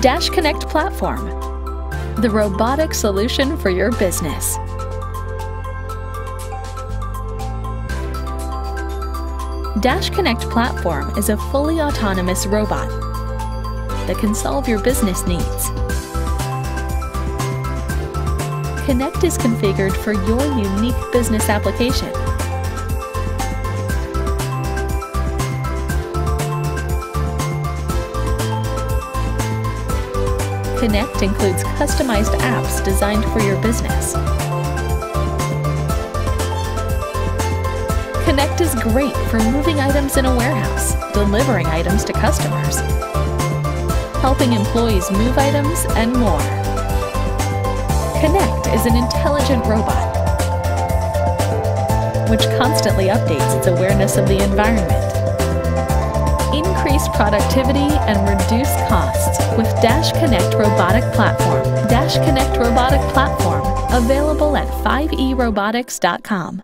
Dash Connect Platform, the robotic solution for your business. Dash Connect Platform is a fully autonomous robot that can solve your business needs. Connect is configured for your unique business application. Connect includes customized apps designed for your business. Connect is great for moving items in a warehouse, delivering items to customers, helping employees move items, and more. Connect is an intelligent robot which constantly updates its awareness of the environment. Increase productivity and reduce costs Dash Connect Robotic Platform. Dash Connect Robotic Platform, available at 5erobotics.com.